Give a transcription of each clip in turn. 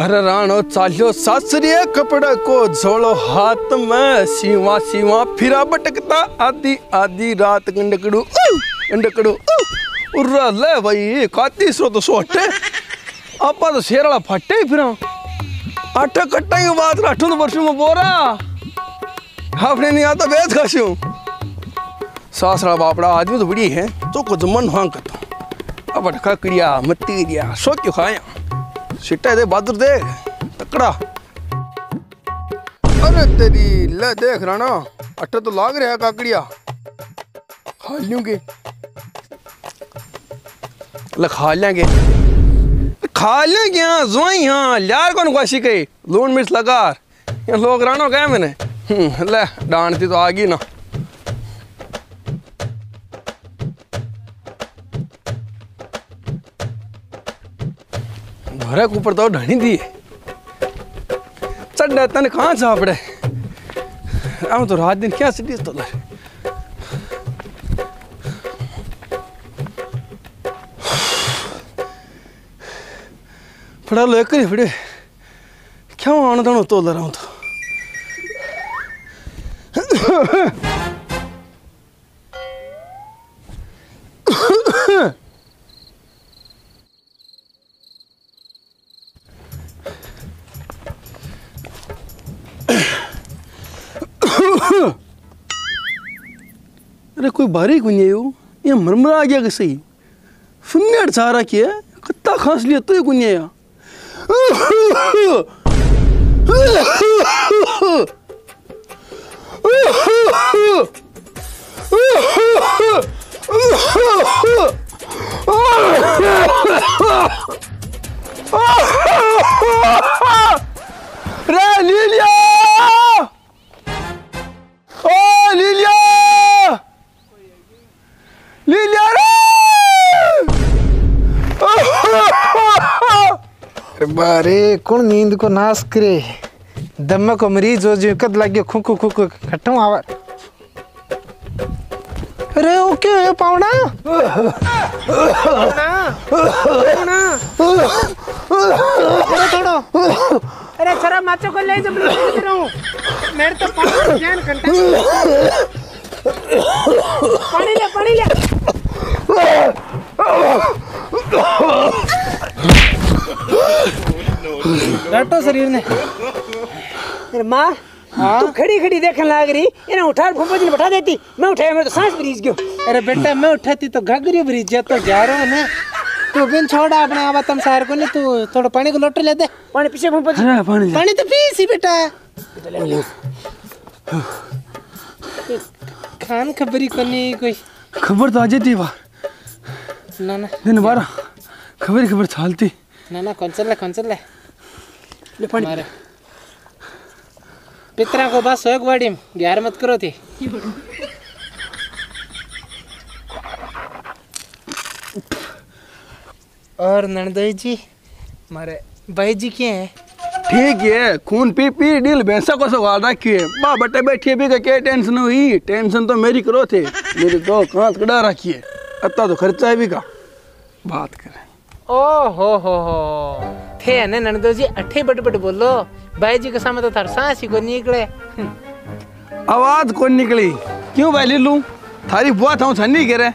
अरे राणो चालियो सासरिया कपड़ा को झोलो हाथ में, सीवा सीवा, फिरा बटकता आधी आधी रात गंडकड़ू गंडकड़ू उर्रा ले भाई, काती सो तो सोटे आपा तो शेरला फटे फिर। आठ कट्टा की बात राठूं तो वर्षों में बोरा। आपने नहीं आता बेच खाशू सासरा बापड़ा आदमी तो बड़ी है तो कुछ मन हांग करता अब अटका क्रिया मत्ती क्रिया सो क्यों खाया? सिट्टा दे बहादुर दे तकड़ा। अरे तेरी ले देख राणा अट्टा तो लाग रहा है काकड़िया। खा लूँगे। ले खा लेंगे। खा लेंगे यहाँ जोई यहाँ यार कौन क्वाशी कही लून मिर्च लगा। लोग राणो गए मैंने। हम्म, ले डांटती तो आ गई ना। के ऊपर तो ढनी दी चढ़ तने कहाँ चापड़े हम तो रात दिन क्या सिटी तो पड़ा लो एक ही फड़े क्या आना दानो अरे कोई बारी नहीं हो ये मरमरा आ गया कि सही? फुन्नेट सारा किया कितना खांस लिया तो ये आया। रे लिलिया ओ अरे, कौन नींद को नाश करे? दम्मा को मरीज़ हो जो कद लग खुकु खुकु खट्टू आवा अरे, ओ क्या है पावना अरे छोड़ो अरे, सरा माचो को ले जब मेरे तो पानी ध्यान घंटा। पानी ले पानी ले। डाटो शरीर ने। अरे माँ तू खड़ी खड़ी देखने लग रही इन्हें उठा फूफा जी ने बैठा देती। मैं उठाया मैं तो सांस ब्रीज गयो। अरे बेटा मैं उठाती तो घाघरी ब्रिज जा तो जा रहा हूँ ना तू बिन छोड़ा अपने आवा तुम सार को नहीं तू थोड़ा पानी को लोटे ले दे। पानी पीछे फूफा जी। अरे पानी पानी तो पी सी बेटा। खान खबरी को नहीं कोई। खबर तो आ जाती है ना ना। दिन बारह। खबर खबर छालती ना ना कौन चल कौन चल ले पानी मारे पितरा को बस एक बाड़ी में ग्यारह मत करो थी और नंदोई जी मारे भाई जी क्या है ठीक है खून पी पी डील भैंसा को सवाल रखी है बा बटे बैठी भी का क्या टेंशन हुई टेंशन तो मेरी करो थे मेरी दो कांच कड़ा रखी है अत्ता तो खर्चा है भी का बात करें ओ हो हो। हो थे ने नंदो जी अठे बट बट बोलो। भाई जी के सामने तो थार सांस ही को निकले। आवाज़ कौन निकली? क्यों भाई ले लूँ थारी बुआ था छन्नी कह रहे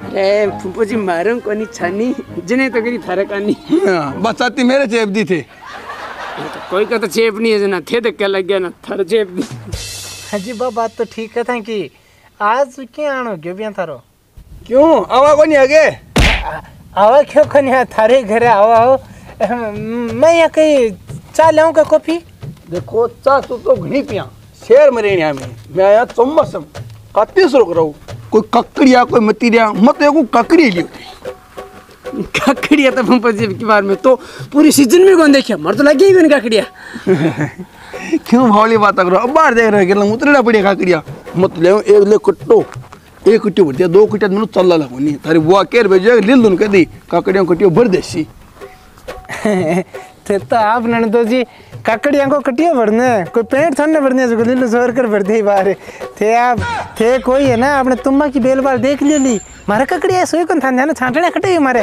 अरे फूफा जी मारूं कोनी छानी जिने तो करी थारा कानी। हाँ, बस आती मेरे चेप दी थे। कोई का तो चेप नहीं है जना थे तो क्या लग गया ना थारा चेप दी। हाजी बा बात तो ठीक है था कि आज क्या आनो गयो बिया थारो? क्यों? आवा को नहीं आगे आवा क्यों कन्या? थारे घरे आवा हो। मैं यहाँ कहीं चा लाऊं का कॉफ़ी? देखो चा तू तो घनी पिया। शेर मरे यहाँ में। मैं आया चम्मच कत्तीस रोक रहा हूँ। कोई ककड़िया कोई मतीरिया मत एगो ककड़ी लियो। काकड़िया तो फूफा जी की बार में तो पूरी सीज़न में कौन देखिया? मर तो लगी ही मैंने काकड़िया। क्यों भावली बात करो अब बाहर देख रहे हैं उतरना पड़े काकड़िया। मत ले एक ले कुट्टो। एक कुट्टी भरती दो कुट्टिया दोनों चल लगो नहीं तारी बुआ केर भेजो लील दून कह दी काकड़िया भर देसी थे तो आप नंदो जी काकड़िया को कटिया भरने कोई पेंट थोड़ने भरने जो लीलो ज़ोर कर भरते ही बाहर थे आप थे कोई है ना आपने तुम्बा की बेल बाल देख ली ली मारे ककड़िया सोई कौन था जाना छांटने कटे ही मारे.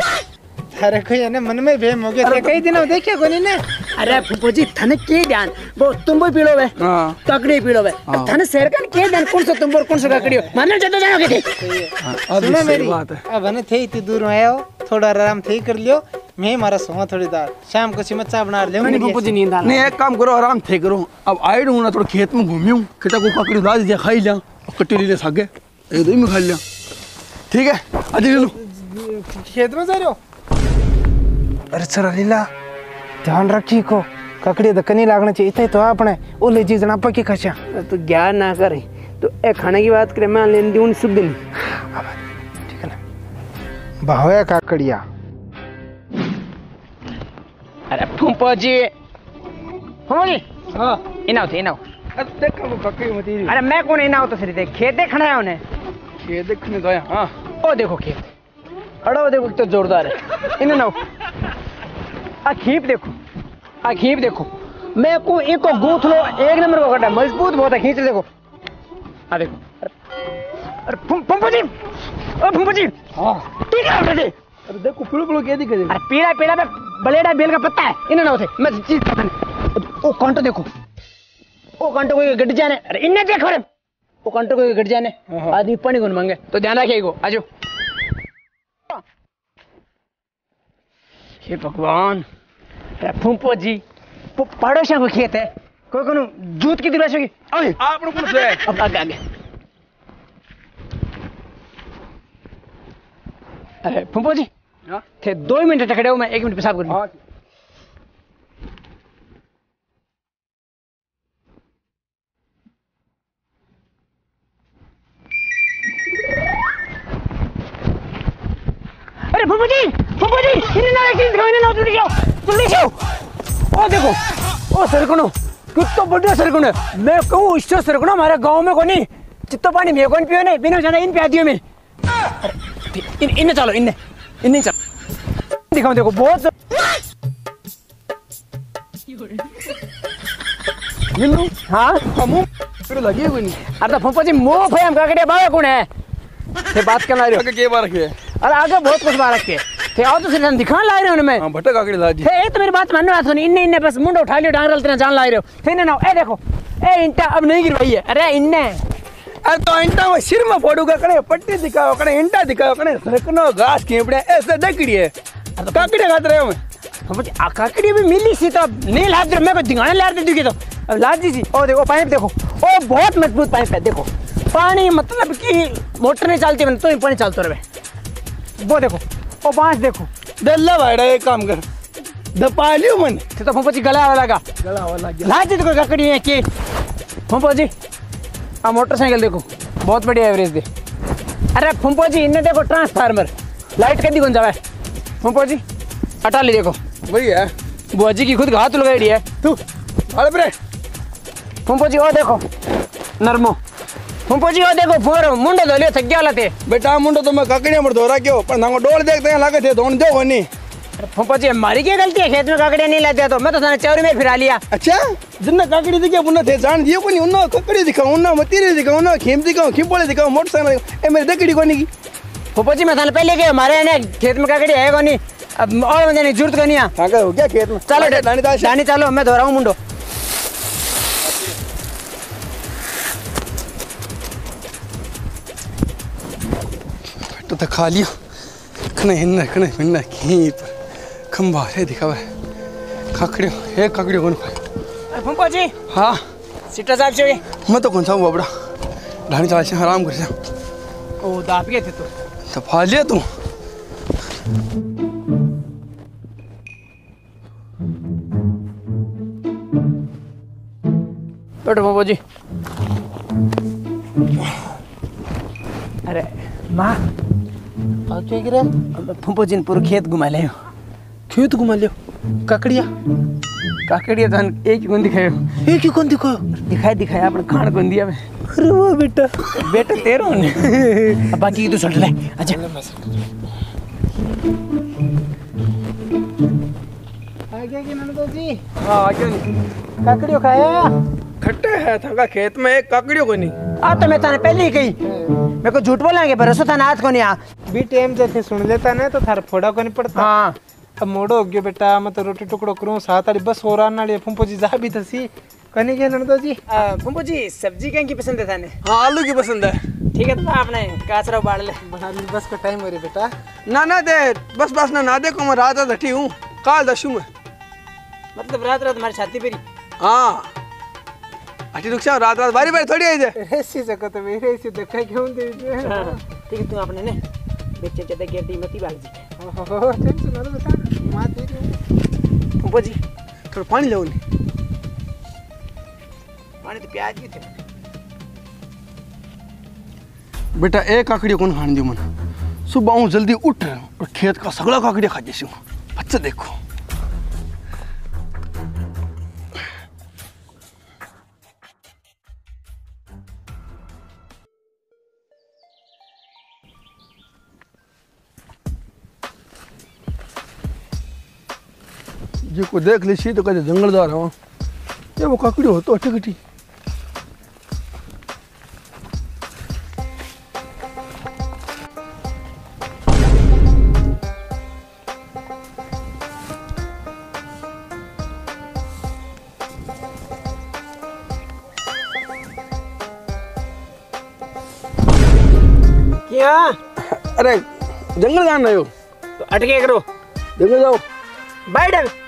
अरे कोई है ना मन में भेम हो गया थे कई दिनों देखिए कोनी ने. अरे फूफो जी थने के ध्यान वो तुम भी पीड़ो वे हाँ। ककड़ी पीड़ो वे थने शेर का के ध्यान कौन सा तुम और कौन सा ककड़ी हो? मानने जाते जाओगे थे अब सुनो मेरी बात है। अब हने थे इतनी दूर आया हो थोड़ा आराम थे कर लियो। मैं मारा सोहा थोड़ी देर। शाम को चिमचा बना ले मैंने फूफो जी नींद आ नहीं एक काम करो आराम थे करो। अब आए हूँ ना थोड़ा खेत में घूमी हूँ खेता को ककड़ी ला दीजिए खाई लिया। और कट्टी ले सागे। एक दो ही में खा लिया। ठीक है अजी ले लो खेत में जा रहे हो? अरे चला लीला ध्यान रखी को ककड़ी तो कनी लागना चाहिए। इतने तो आपने वो ले जी जना पकी खचा तो ज्ञान ना करे तो ए खाने की बात करे मैं लेन दी शुभ दिन ठीक है ना? भावे काकड़िया। अरे फूफो जी। फूफो जी। हाँ। इनाओ थे इनाओ अरे देखा वो ककड़ी मत ही अरे मैं कौन इनाओ तो फिर देख खेते खड़ा है उन्हें। ये देखने गया हाँ। ओ देखो खेत। अड़ो वो देखो तो जोरदार है। इन्हें ना आ खीप देखो आ खीप देखो। मैं को एक को गूथ लो एक नंबर को कटा। मज़बूत बहुत है खींच देखो। आ देखो। अरे अरे फुम- फुम्पू जी! ओ फुम्पू जी! हाँ। ठीक है अरे देखो पिलो पिलो क्या दिखे अरे पीला पीला पे बलेड़ा बेल का पत्ता है। इन्हें ना उठे मैं चीज़ पता नहीं। ओ कांटो देखो। ओ कांटो कोई गड्ढ जाने। अरे इन्हें देखो रे ओ कांटो कोई गड्ढ जाने। आदमी पानी कौन मांगे। तो ध्यान रखिएगो आजो हे भगवान! फूफो जी वो पड़ोसियों को खेत है। कोई कोनो जूत की दिवास होगी अरे आपने कौन से। अब आगे आगे। अरे फूफो जी हाँ? थे दो ही मिनट खड़े हो मैं एक मिनट पेशाब करूँ। हाँ अरे फूफो जी फूफो जी इन्हें ना रखी दिखाओ इन्हें ना जल्दी जाओ जल्दी जाओ ओ देखो। ओ सरकनो कितना बढ़िया सरकन है मैं कहूँ इससे सरकनो हमारे गाँव में कोनी। जितना पानी मेरे को पियो नहीं बिना जाना इन पिया दियो में। अरे, इन चलो इन्हें। इन्हें चलो। दिखाओ देखो बहुत मिलू? हाँ? हम? फिर लगी कोई नहीं। अरे तो फूफो जी मुँह भैया हम काकड़िया बाबा कौन है? थे बात करना रहे के बार रखे। अरे आगे बहुत कुछ बार रखे थे आओ तो सिर्फ़ दिखाने ला रहे हो मैं हाँ भट्टा काकड़ी ला दी थे ये तो मेरी बात मानने वाला सुनी इन्ने इन्ने बस मुंडो उठा लियो डांग रलते जान ला रहे हो। थे इन्ने ना ए देखो ए इंटा अब नहीं गिरवाई है। अरे इन्ने। अरे तो इंटा में सिर में फोड़ूगा कने पट्टी दिखाओ कने इंटा दिखाओ कने सरकनो घास खींपड़े ऐसे देखड़ी है। तो काकड़ी खाते रहे मैं हम बोलते आ काकड़ी भी मिली सी तो नहीं लाद दे मैं को दिखाने ला रही थी तो। अब लाद दी सी ओ देखो पाइप देखो ओ बहुत मज़बूत पाइप है देखो। पानी मतलब कि मोटर नहीं चलती मैंने तो ही पानी चलता रहे। वो देखो ओ बाँस देखो। दल्ला भाईड़ा एक काम कर। दपा लियो मन। तो फूफो जी गला वाला का गला वाला गया। लाद दी तो कोई है कि? फूफो जी आ मोटरसाइकिल देखो। बहुत बढ़िया एवरेज दे। अरे फूफो जी इन्हें देखो ट्रांसफार्मर लाइट कदी कौन जावे। फूफो जी हटा ली देखो। वही है। बुआ जी की खुद हाथ लगाई है। तू अरे ब्रे फूफो जी ओ देखो। नरमो। फूफो जी ओ देखो फोर मुंडे धोलियो थक गया थे बेटा मुंडो तो मैं काकड़ी में धोरा क्यों पर नांगो डोल देखते हैं लागे थे धोन दो कोनी फूफो जी हमारी क्या गलती है खेत में काकड़िया नहीं लाते तो मैं तो थाने चौरी में फिरा लिया अच्छा जिन्ना काकड़ी दिखे उन्ना थे जान दियो कोनी उन्ना काकड़ी दिखाओ उन्ना मतीरी दिखाओ उन्ना खेम दिखाओ खिंपोले दिखाओ मोटरसाइकिल ए मेरी देखड़ी कोनी की फूफो मैं थाने पहले के हमारे ने खेत में काकड़ी है कोनी अब और मुझे ज़रूरत करनी है हाँ हो गया खेत में चलो दानी चलो मैं धो रहा हूँ मुंडो तो तो खा लिया। खने हिन्ना खने हिन्ना खीप खंबा रे दिखावा काकड़ी एक काकड़ी कोन खाए? फूफो जी। हाँ। सिट्टा साहब चाहिए मैं तो कौन सा बाबड़ा? ढाणी चाल से आराम कर जा। ओ दाप गए थे तो। तो फा लिया तू। बैठो फूफो जी। अरे माँ। अब क्या गिरा फूफो जी ने पूरा खेत घुमा ले। खेत घुमा लियो ककड़िया? काकड़िया तो एक ही कौन दिखायो। एक ही कौन दिखो दिखाई दिखाया अपने खान कौन दिया मैं अरे वो बेटा। बेटा तेरो ने। अब बाकी की तू सुन ले। अच्छा। आ गया कि नंदो जी हाँ क्यों नहीं ककड़ियो खाया खट्टे है थका खेत में एक काकड़ियों को नहीं। आ तो मैं ताने पहले ही कही मेरे को झूठ बोलेंगे पर रसो था नाथ को नहीं आ। भी टाइम जैसे सुन लेता ना तो थारा फोड़ा को नहीं पड़ता। हाँ। अब मोड़ो हो गयो बेटा मैं तो रोटी टुकड़ो करूँ सात आड़ी बस और आने वाली फुम्पो जी जा भी थसी कनी के नंदो जी? फुम्पो जी सब्ज़ी कहीं की पसंद है थाने हाँ आलू की पसंद है। ठीक है तो आपने काचरा उबाल ले। बना ली बस का टाइम हो रही बेटा। ना ना दे बस बस ना ना देखो मैं रात दठी हूँ। काल दशू में। मतलब रात रात हमारी छाती पे हाँ। अठी रुक जाओ रात रात बारी बारी थोड़ी आई जाए। ऐसी जगह तो मेरे ऐसी देखा क्यों दे दे ठीक है तू अपने ने बेचे चते गेटी मती बाग जी। ओहो टेंशन ना लो बेटा माँ दे जी पानी लो नहीं पानी तो प्याज भी थे। बेटा एक काकड़ी कौन खाने दो मन सुबह हूँ जल्दी उठ और खेत का सगला काकड़ी खा जैसी हूँ अच्छा देखो। जी को देख ली तो कहते जंगल जा रहा हूँ ये वो काकड़ी हो तो अठी कटी क्या? अरे जंगल जाना हो। तो अटके करो। जंगल जाओ। बैठ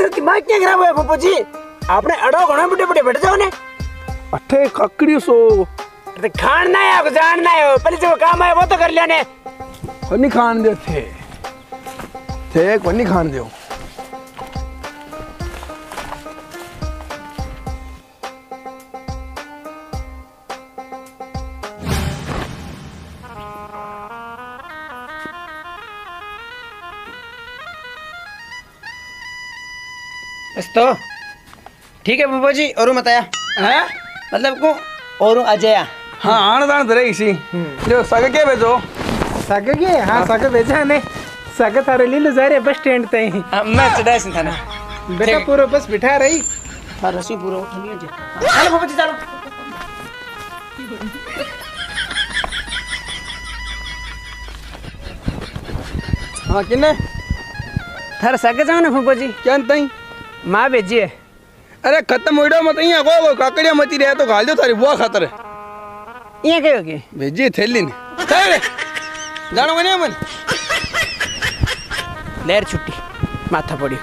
तेरा दिमाग क्या खराब है पप्पू जी आपने अड़ो घोड़ा बड़े बड़े बैठ जाओ ने अठे ककड़ी सो अरे खाना है आपको जानना है पहले जो काम है वो तो कर लिया ने कोनी खान दे थे थे कोनी खान दो तो ठीक है फुम्पो जी और बताया हैं? मतलब को और अजय हाँ आन दान धरे इसी जो सग के भेजो। सग के? हाँ सग भेजा ने। सग थारे लीलो जा रहे बस स्टैंड तई मैं चढ़ाई सिंह थाने। बेटा पूरा बस बिठा रही। हाँ रसी पूरा उठा लिया जी। चलो फुम्पो जी चलो। हाँ किन्ने? थारे सगे जाओ ना फुम्पो जी। क्या तई? माँ भेजी है अरे खत्म हो मत को काकड़िया मती रहे तो घाल दो थारी बुआ खातर। ये क्या होगी भेजी थैली ने जानो बने मन। लेर छुट्टी माथा पड़ी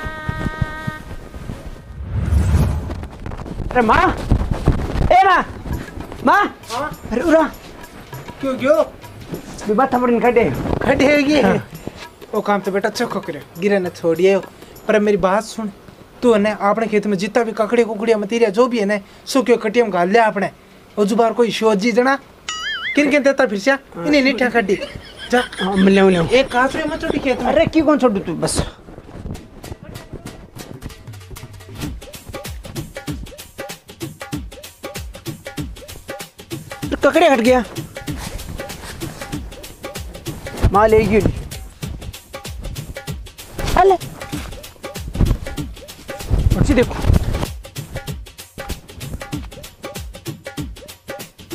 अरे माँ ए माँ माँ अरे उरा। क्यों क्यों? भी माथा पड़ी खड़े। खड़े होगी वो काम तो बेटा चोखो करे गिरे न छोड़िए पर मेरी बात सुन। तू है अपने खेत में जितना भी ककड़े कुकड़िया मतीरिया जो भी है ना सो क्यों कटिया में घाल लिया आपने और जुबार कोई शोजी जना किन किन देता फिर से इन्हें नीठा खड्डी जा मिले मिले एक कासरे छोटी खेत में अरे क्यों कौन छोड़ तू बस ककड़े हट गया माँ ले गई अच्छी देखो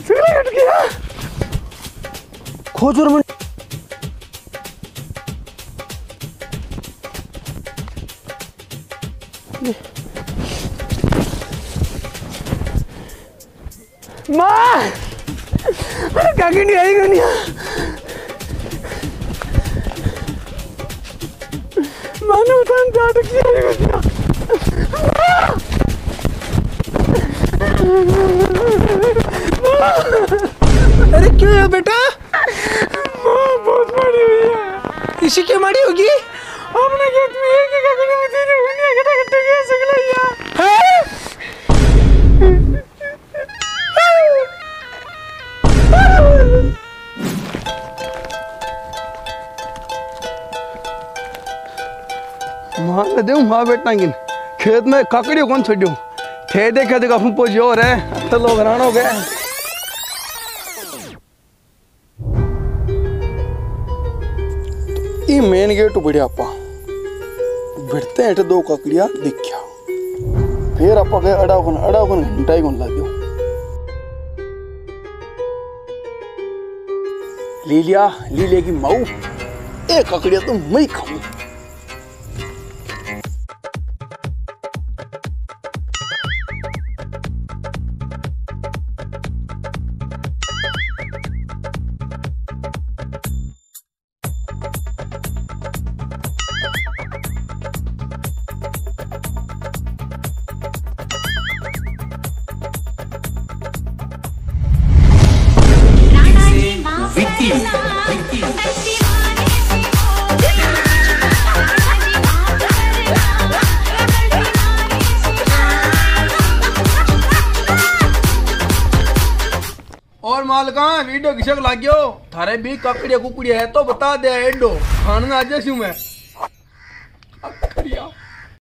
फिर हट गया खोज और मन माँ अरे काकी नहीं आई गनिया मानो उठान जाट की आई गनिया अरे क्यों है बेटा? बहुत बड़ी हुई है। इसी की मारी होगी? हमने खेत में एक एक ककड़ी में तेरे गनिया कटा कटा गया सगला या माँ ने देऊ माँ बेटा खेत में काकड़ी कौन छोड़ो थे देखे देखा फुंपो जी और है। तो लोग राणो गए। ई मेन गेट बढ़िया आपा। बिड़ते हैं दो काकड़िया दिखा फिर आपा गए अड़ा कौन अड़ा कौन घंटा ही कौन लग गयो। लीलिया लीलिया की माऊ, एक ककड़िया तो मैं ही खाऊं। वीडियो किसक लाग्यो। थारे भी ककड़िया कुकड़िया है तो बता दे, एडो। खान में आज मैं।